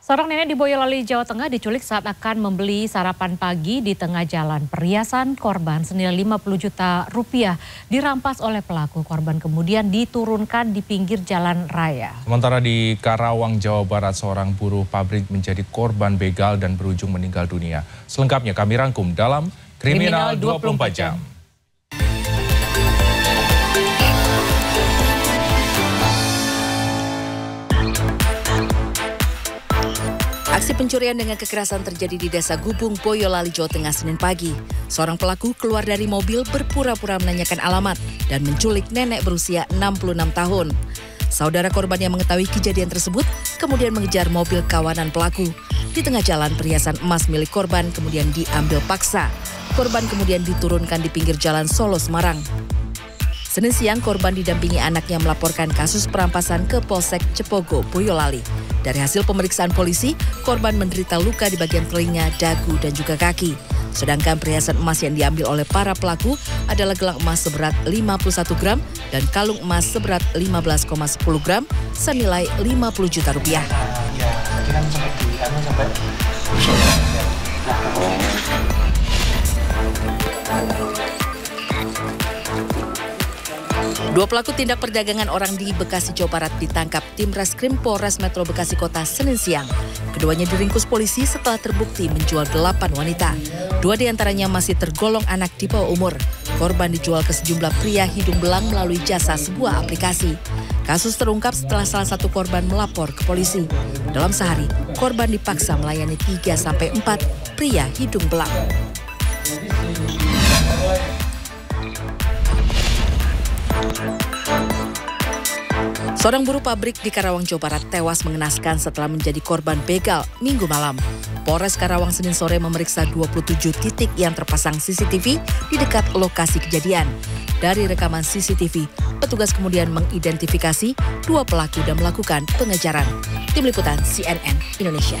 Seorang nenek di Boyolali, Jawa Tengah diculik saat akan membeli sarapan pagi di tengah jalan. Perhiasan korban senilai 50 juta rupiah dirampas oleh pelaku. Korban kemudian diturunkan di pinggir jalan raya. Sementara di Karawang, Jawa Barat, seorang buruh pabrik menjadi korban begal dan berujung meninggal dunia. Selengkapnya kami rangkum dalam Kriminal, Kriminal 24 Jam. Aksi pencurian dengan kekerasan terjadi di Desa Gubung, Boyolali, Jawa Tengah, Senin pagi. Seorang pelaku keluar dari mobil berpura-pura menanyakan alamat dan menculik nenek berusia 66 tahun. Saudara korban yang mengetahui kejadian tersebut kemudian mengejar mobil kawanan pelaku. Di tengah jalan perhiasan emas milik korban kemudian diambil paksa. Korban kemudian diturunkan di pinggir jalan Solo Semarang. Senin siang korban didampingi anaknya melaporkan kasus perampasan ke Polsek Cepogo, Boyolali. Dari hasil pemeriksaan polisi, korban menderita luka di bagian telinga, dagu, dan juga kaki. Sedangkan perhiasan emas yang diambil oleh para pelaku adalah gelang emas seberat 51 gram dan kalung emas seberat 15,10 gram senilai 50 juta rupiah. Ya, Dua pelaku tindak perdagangan orang di Bekasi, Jawa Barat ditangkap tim Reskrim Polres Metro Bekasi Kota Senin siang. Keduanya diringkus polisi setelah terbukti menjual delapan wanita. Dua di antaranya masih tergolong anak di bawah umur. Korban dijual ke sejumlah pria hidung belang melalui jasa sebuah aplikasi. Kasus terungkap setelah salah satu korban melapor ke polisi. Dalam sehari, korban dipaksa melayani 3 sampai 4 pria hidung belang. Seorang buruh pabrik di Karawang, Jawa Barat tewas mengenaskan setelah menjadi korban begal minggu malam. Polres Karawang Senin sore memeriksa 27 titik yang terpasang CCTV di dekat lokasi kejadian. Dari rekaman CCTV, petugas kemudian mengidentifikasi dua pelaku dan melakukan pengejaran. Tim Liputan CNN Indonesia.